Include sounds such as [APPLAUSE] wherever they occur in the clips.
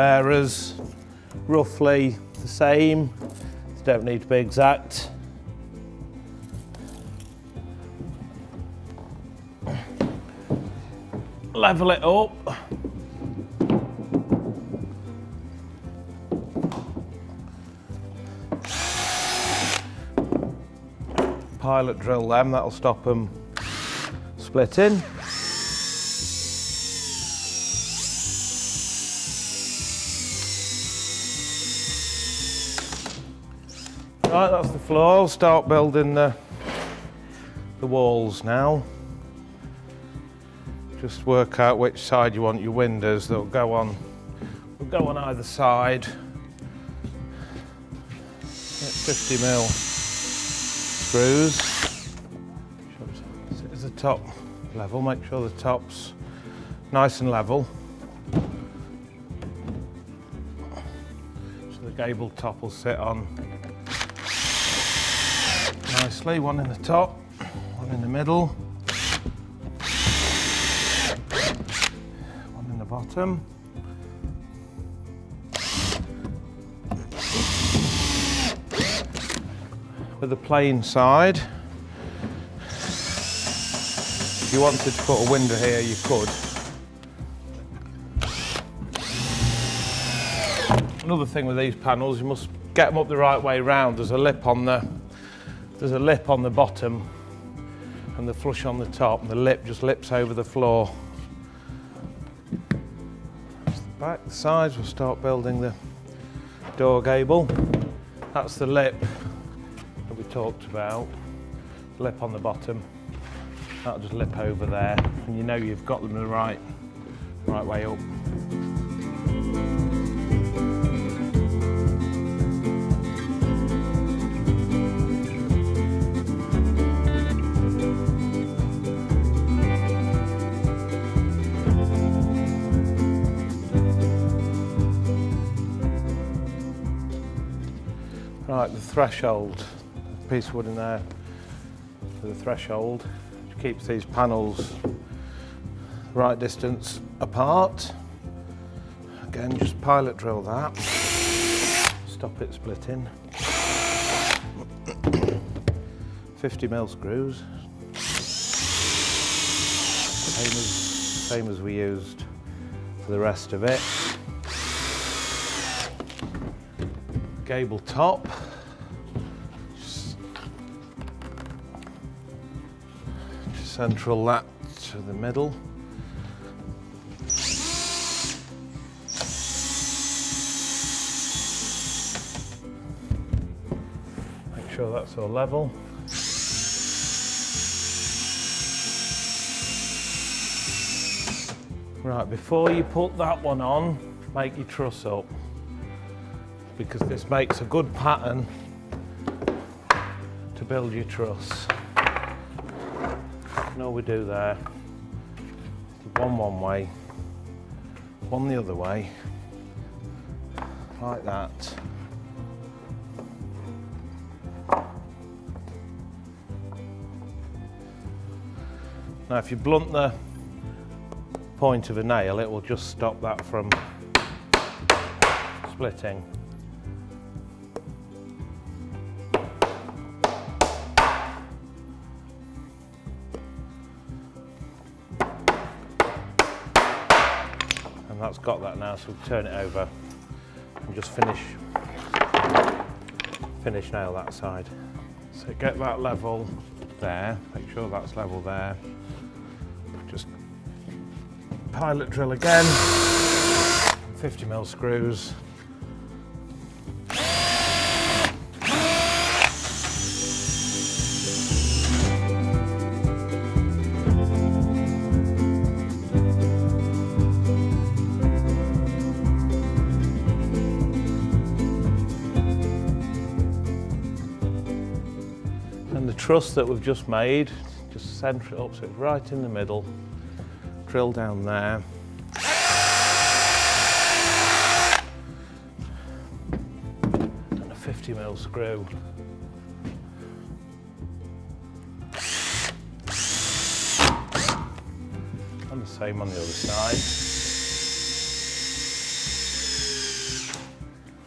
Bearers roughly the same. They don't need to be exact. Level it up. Pilot drill them, that'll stop them splitting. Right, that's the floor. Start building the, the walls now. Just work out which side you want your windows. They'll go on, will go on either side. 50 mil screws. Sit as the top level. Make sure the top's nice and level. So the gable top will sit on nicely, one in the top, one in the middle, one in the bottom. With the plain side, if you wanted to put a window here, you could. Another thing with these panels, you must get them up the right way round. There's a lip on the there's a lip on the bottom and the flush on the top and the lip just lips over the floor. the back, the sides, we'll start building the door gable. That's the lip that we talked about, lip on the bottom. That'll just lip over there and you know you've got them the right, right way up. Right, the threshold, piece of wood in there for the threshold, which keeps these panels right distance apart. Again, just pilot drill that, stop it splitting. 50 mil screws, same as, same as we used for the rest of it. gable top. Central that to the middle. Make sure that's all level. Right, before you put that one on, make your truss up because this makes a good pattern to build your truss. Know we do there. One one way, one the other way, like that. Now if you blunt the point of a nail, it will just stop that from splitting. Now, so turn it over and just finish, finish nail that side. So get that level there, make sure that's level there. Just pilot drill again, 50 mil screws, truss that we've just made, just centre it up so it's right in the middle, drill down there. And a 50 mil screw. And the same on the other side.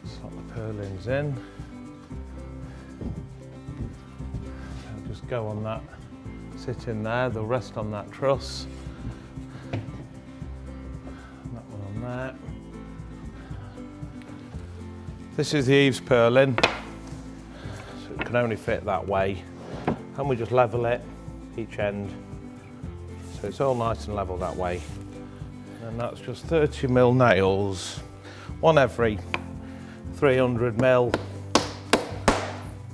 Slot the purlins in. Go on that, sit in there, they'll rest on that truss. That one on there. This is the eaves purlin, so it can only fit that way. And we just level it each end. So it's all nice and level that way. And that's just 30 mil nails, one every 300 mil,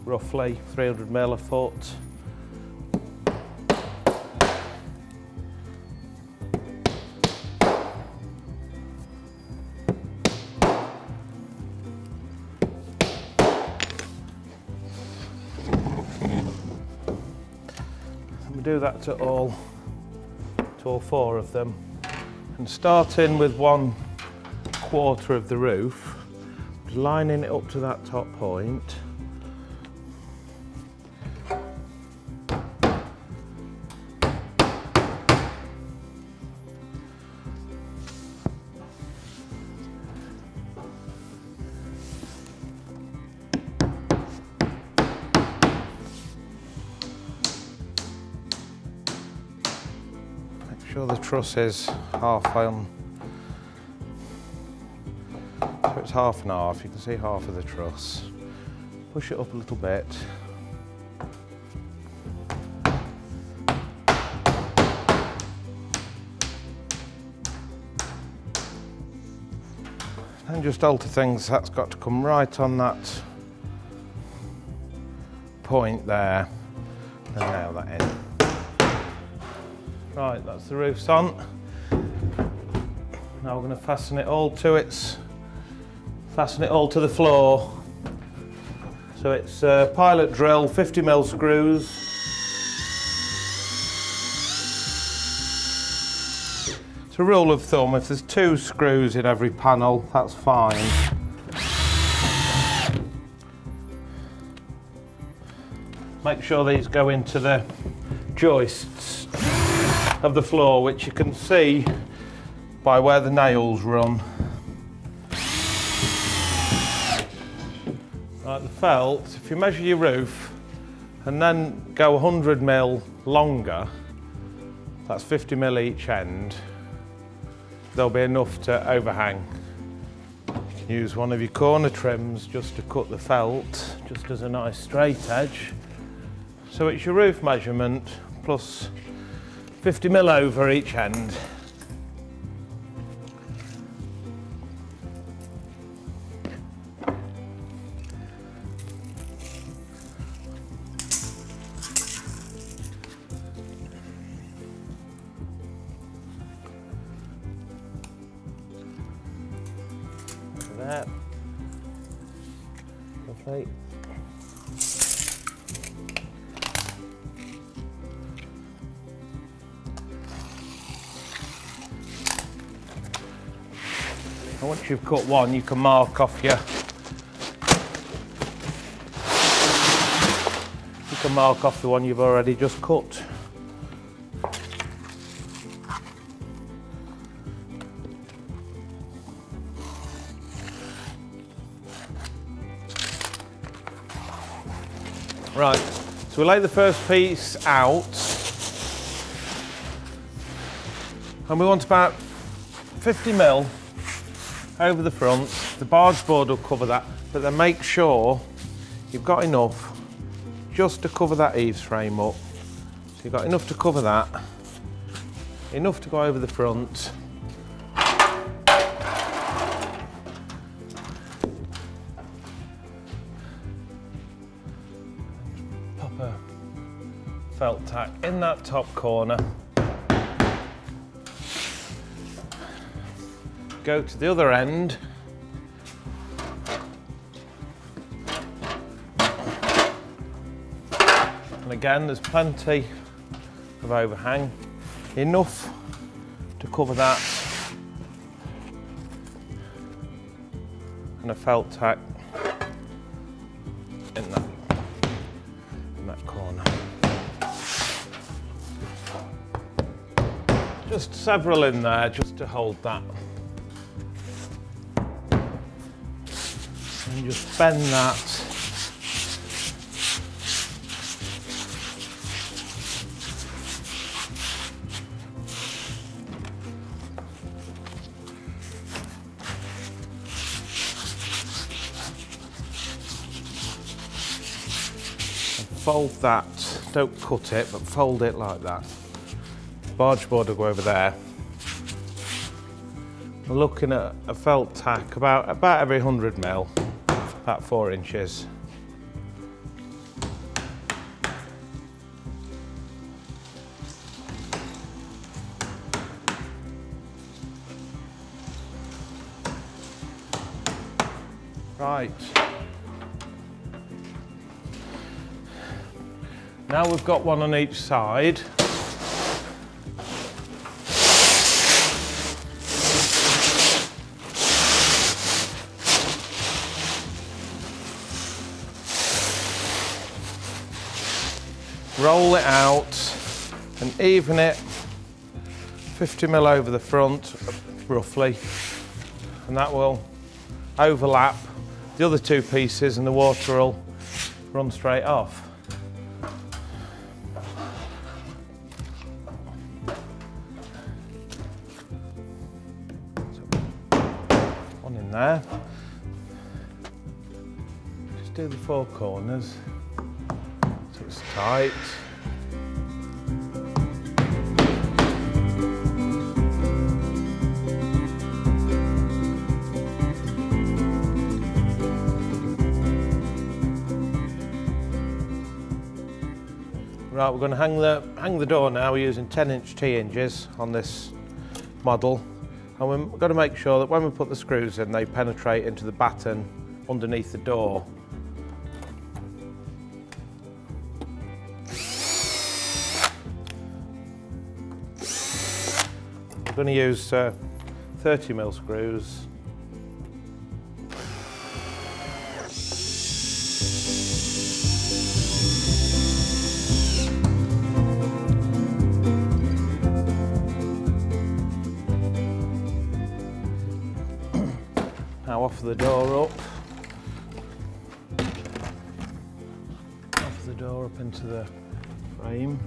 roughly 300 mil a foot. That to all, to all four of them. And starting with one quarter of the roof, lining it up to that top point. Truss is half on so it's half and half, you can see half of the truss. Push it up a little bit. And just alter things, that's got to come right on that point there. And nail that in. Right, that's the roof's on. Now we're going to fasten it all to its fasten it all to the floor. So it's a pilot drill, 50 mil screws. It's a rule of thumb, if there's two screws in every panel, that's fine. Make sure these go into the joists of the floor, which you can see by where the nails run. Like the felt, if you measure your roof and then go 100 mil longer, that's 50 mil each end, there'll be enough to overhang. Use one of your corner trims just to cut the felt, just as a nice straight edge. So it's your roof measurement plus 50 mil over each end. And once you've cut one, you can mark off your you can mark off the one you've already just cut. Right, so we lay the first piece out. And we want about 50 mil over the front. The barge board will cover that, but then make sure you've got enough just to cover that eaves frame up. So you've got enough to cover that, enough to go over the front, Pop a felt tack in that top corner. Go to the other end. And again, there's plenty of overhang, enough to cover that. And a felt tack in that, in that corner. Just several in there just to hold that. Just bend that fold that, don't cut it, but fold it like that. Barge board will go over there. We're looking at a felt tack about, about every 100 mil, about four inches. Right. Now we've got one on each side. Roll it out and even it 50 mil over the front, roughly, and that will overlap the other two pieces and the water will run straight off. One in there. Just do the four corners so it's tight. Right, we're going to hang the hang the door now. We're using 10 inch T hinges on this model and we've got to make sure that when we put the screws in, they penetrate into the batten underneath the door. We're going to use uh, 30 mil screws Now off the door up. Off the door up into the frame.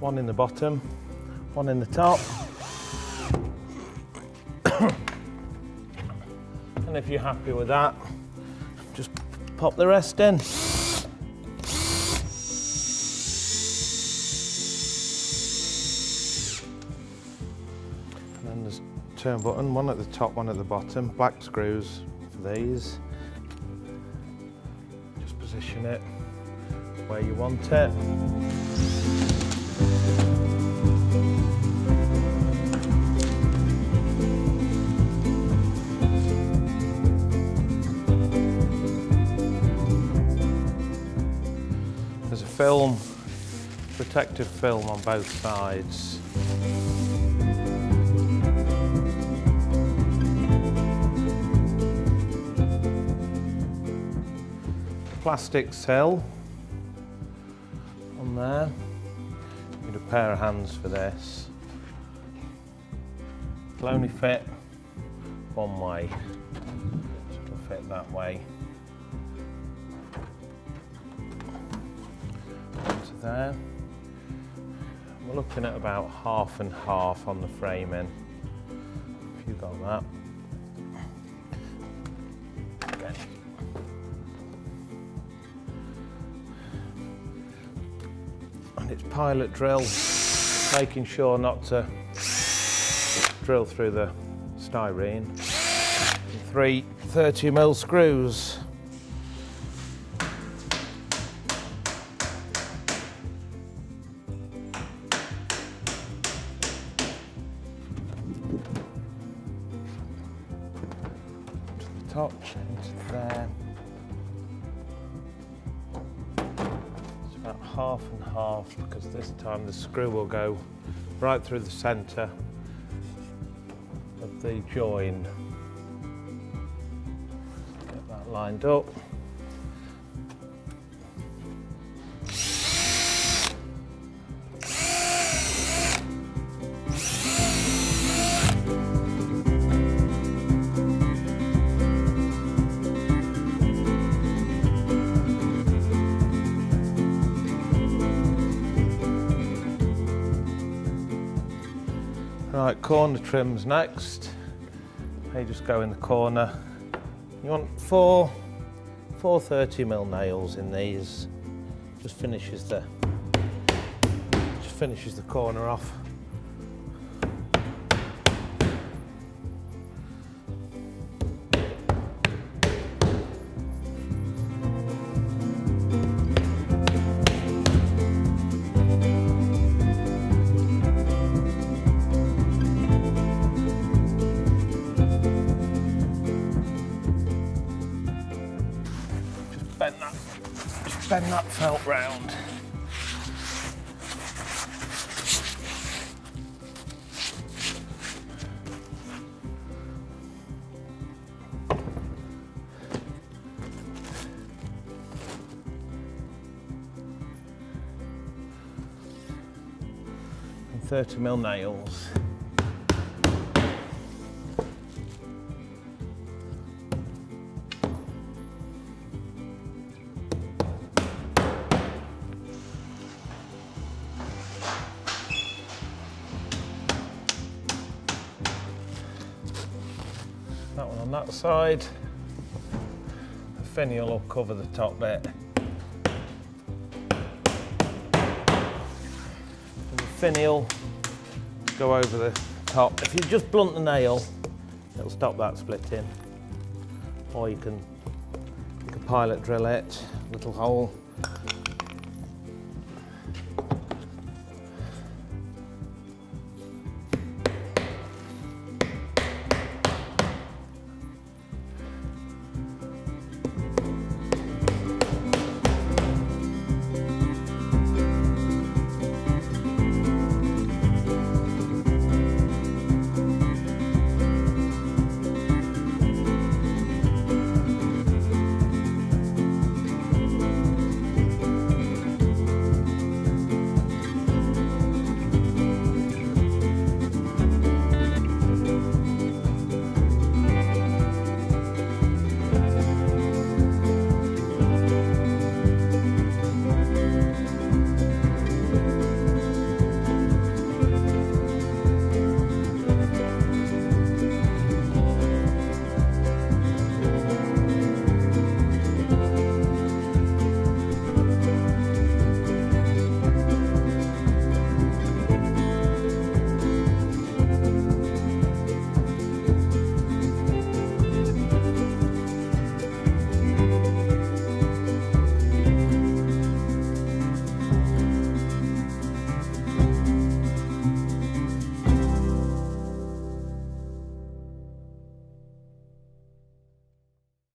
One in the bottom, one in the top. [COUGHS] and if you're happy with that, just pop the rest in. Turn button, one at the top, one at the bottom, black screws for these. Just position it where you want it. There's a film, protective film on both sides. Plastic cell on there. Need a pair of hands for this. It'll only fit one way, so it'll fit that way. Onto there. We're looking at about half and half on the framing. If you got that. It's pilot drill, making sure not to drill through the styrene. Three 30 mil screws. Screw will go right through the centre of the join. Get that lined up. Right, corner trims next. They just go in the corner. You want four, four 30 mil nails in these. Just finishes the, just finishes the corner off. 30 mil nails. That one on that side. The finial will cover the top bit. Finial go over the top. If you just blunt the nail, it'll stop that splitting. Or you can you can pilot drill it, little hole,